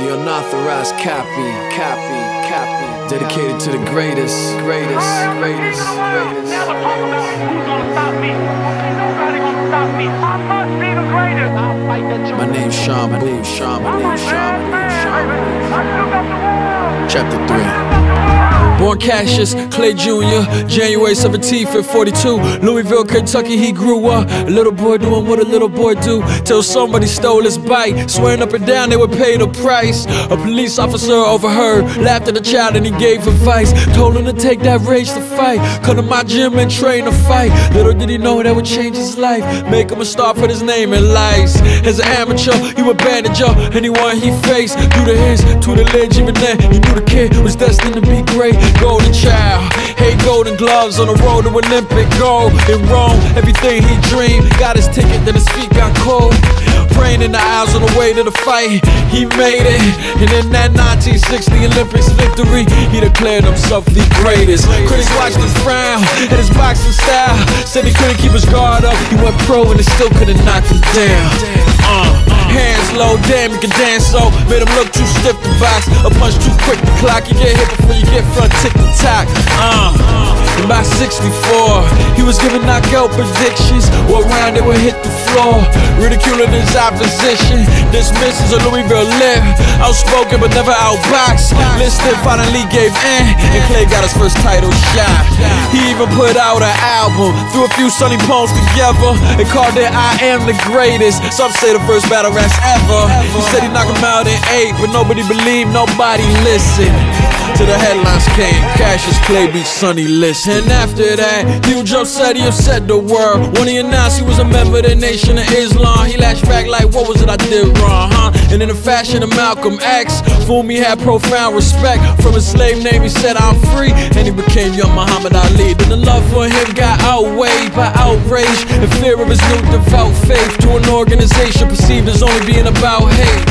The unauthorized copy, copy, copy. Dedicated to the greatest, greatest, greatest, greatest. Now the Parliament, who's gonna stop me? Ain't nobody gonna stop me. I must be the greatest. I'll fight the My name's Sean, my name's Sean, my name's Sean, my name's Sean. I still got the world. Chapter 3. Born Cassius Clay Jr., January 17th at 42, Louisville, Kentucky, he grew up. A little boy doing what a little boy do, till somebody stole his bike. Swearing up and down they would pay the price. A police officer overheard, laughed at the child and he gave advice. Told him to take that rage to fight. Come to my gym and train to fight. Little did he know that would change his life, make him a star, put his name in lights. As an amateur, he would bandage up anyone he faced. Through the hands, to the ledge, even then, he knew the kid was destined to be great. Golden child, hey, golden gloves on the road to Olympic gold. In Rome, everything he dreamed, got his ticket, then his feet got cold. Praying in the aisles on the way to the fight, he made it. And in that 1960 Olympics victory, he declared himself the greatest. Critics watched him frown at his boxing style, said he couldn't keep his guard up. He went pro and they still couldn't knock him down. Uh, hands low, damn, you can dance so. Made him look too stiff to box. A punch too quick to clock. You get hit before you get front tick to tack. Uh, and by 64, he was giving knockout predictions. What round they would hit the floor, ridiculing his opposition. Dismisses a Louisville lip. Outspoken but never outboxed. Liston finally gave in, and Clay got his first title shot. He even put out an album, threw a few sunny poems together, and called it I Am the Greatest. Some say the first battle raps ever. He said he knocked him out in eight, but nobody believed, nobody listened. To the headlines came, Cassius Clay beat Sonny Liston. And after that, huge upset, he upset the world. When he announced he was a member of the Nation of Islam, he lashed back like, what was it I did wrong, huh? And in the fashion of Malcolm X, for me had profound respect. From his slave name, he said, I'm free. And he became young Muhammad Ali. Then the love for him got outweighed by outrage and fear of his new devout faith to an organization perceived as only being about hate.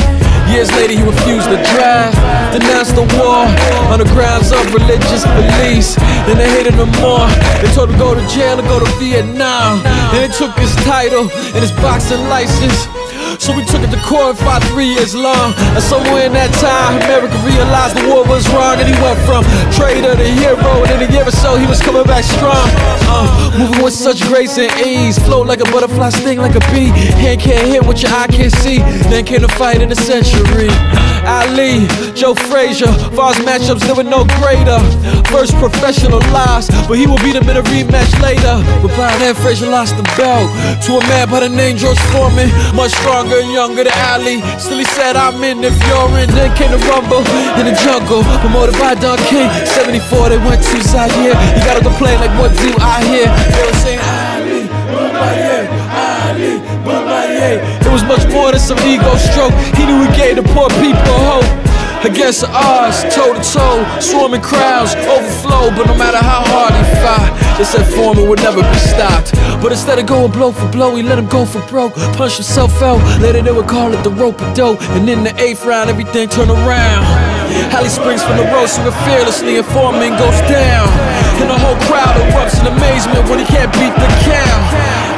Years later, he refused to drive, denounced the war on the grounds of religious beliefs. Then they hated him more. They told him to go to jail or go to Vietnam. And they took his title and his boxing license. So we took it to court and fought three years long. And somewhere in that time, America realized the war was wrong. And he went from traitor to hero. And in a year or so, he was coming back strong. Moving with such grace and ease. Float like a butterfly, sting like a bee. Hand can't hit what your eye can't see. Then came the fight in the century. Ali, Joe Frazier, far matchups, there were no greater. First professional loss, but he will beat him in a rematch later. But by then, Frazier lost the belt to a man by the name George Foreman. Much stronger and younger than Ali. Still, he said, I'm in if you're in. Then came the rumble in the jungle, promoted by Don King. 74, they went to Zaire. You gotta complain like, what do I hear? They were saying, Ali, Bomaye, Ali, Bomaye. It was much more than some ego stroke. He knew he gave the poor people hope. Against the odds, toe to toe, swarming crowds, overflow. But no matter how hard he fought, they said Foreman would never be stopped. But instead of going blow for blow, he let him go for broke. Punched himself out, later they would call it the rope a dope. And in the eighth round, everything turned around. Ali springs from the ropes, swinging fearlessly, and Foreman goes down. And the whole crowd erupts in amazement when he can't beat the count.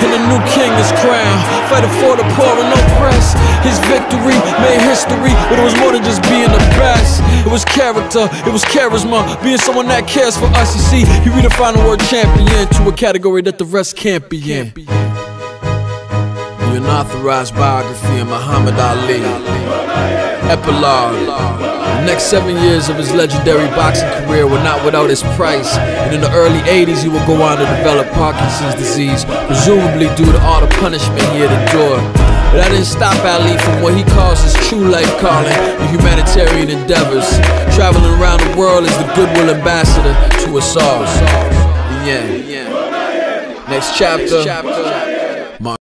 And the new king is crowned, fighting for the poor and oppressed. His victory made history, but it was more than just was character, it was charisma, being someone that cares for us. You see, he redefined the word champion to a category that the rest can't be in. The unauthorized biography of Muhammad Ali. Epilogue. The next seven years of his legendary boxing career were not without its price, and in the early 80s he would go on to develop Parkinson's disease, presumably due to all the punishment he had endured. But that didn't stop Ali from what he calls his true life calling, humanitarian endeavors, traveling around the world as the goodwill ambassador to us all. End. Next chapter,